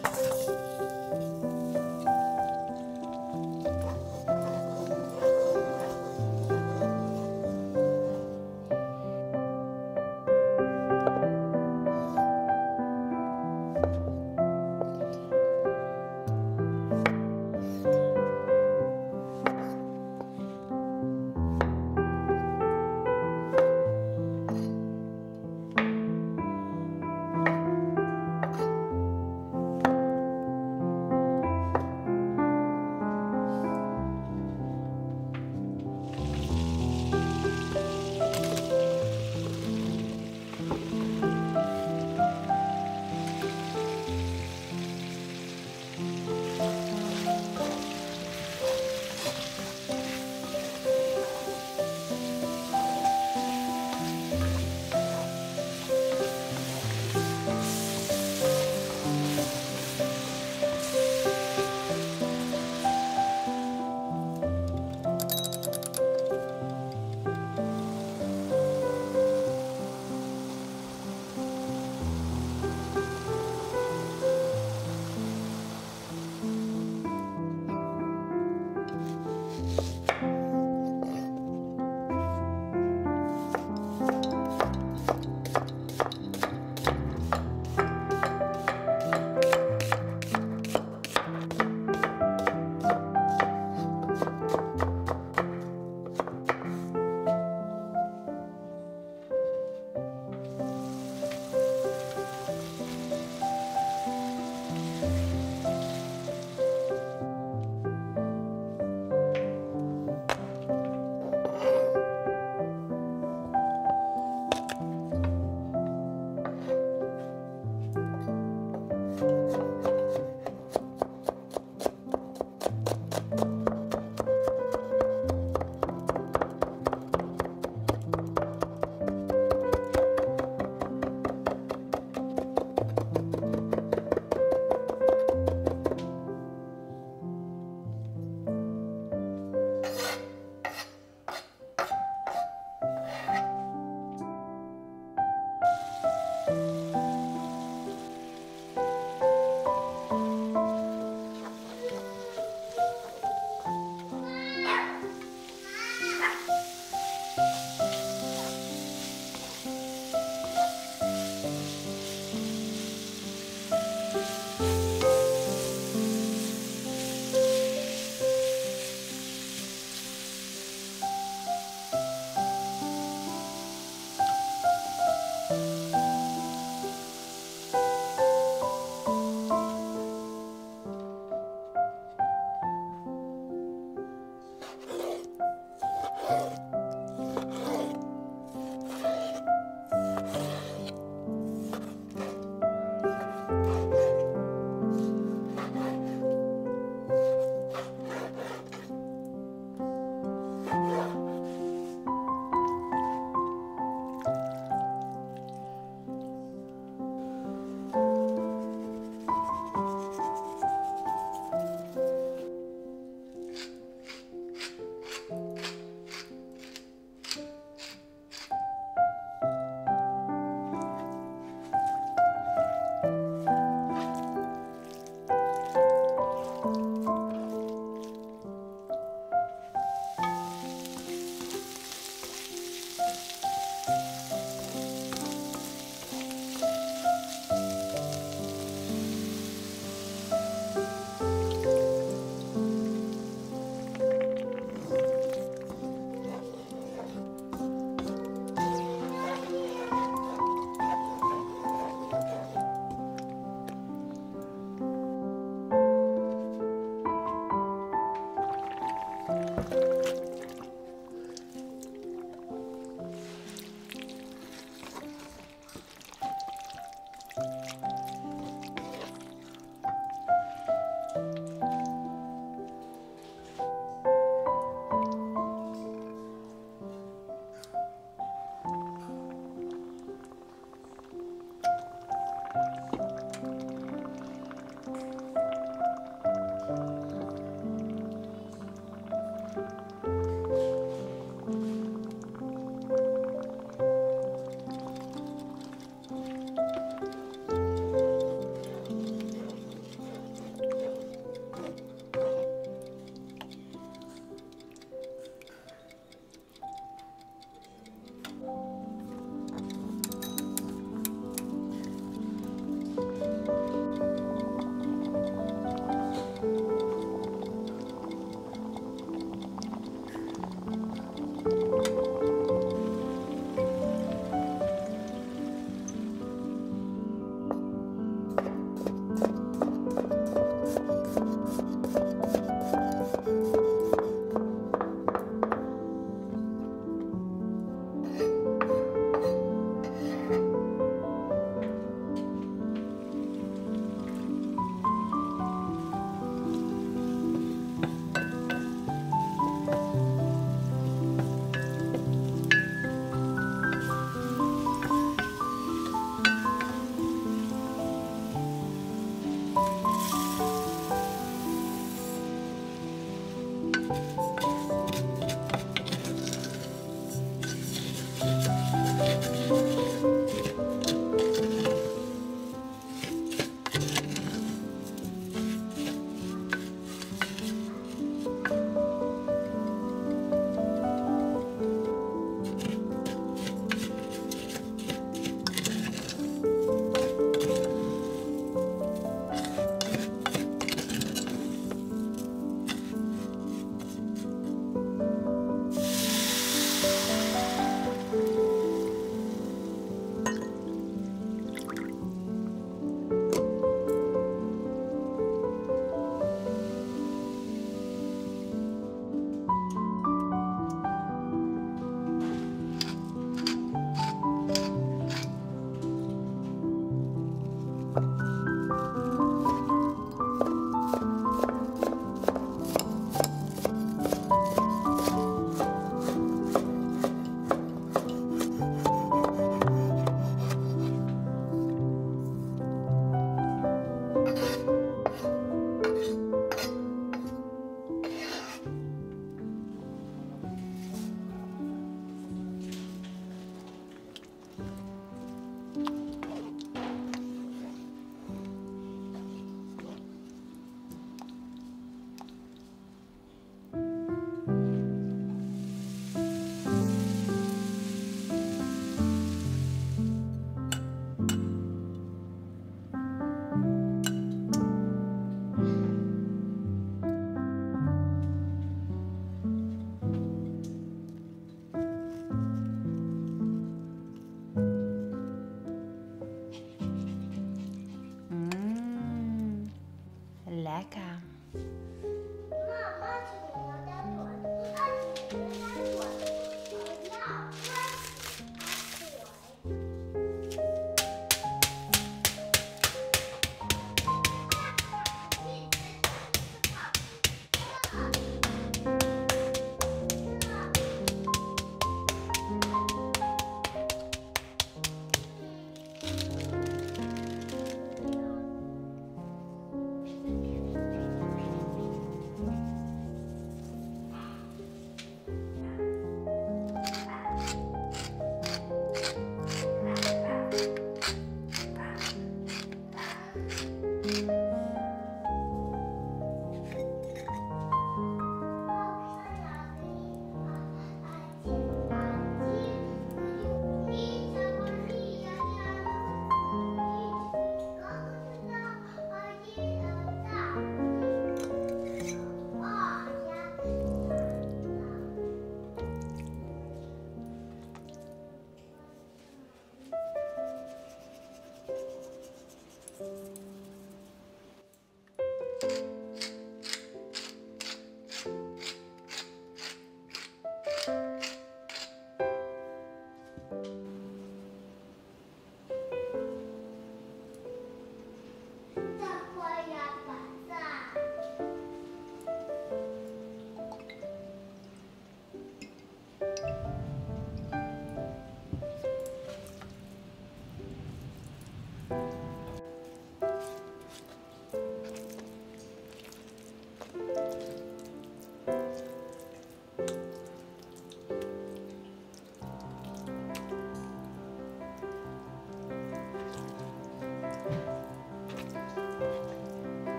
フフフ。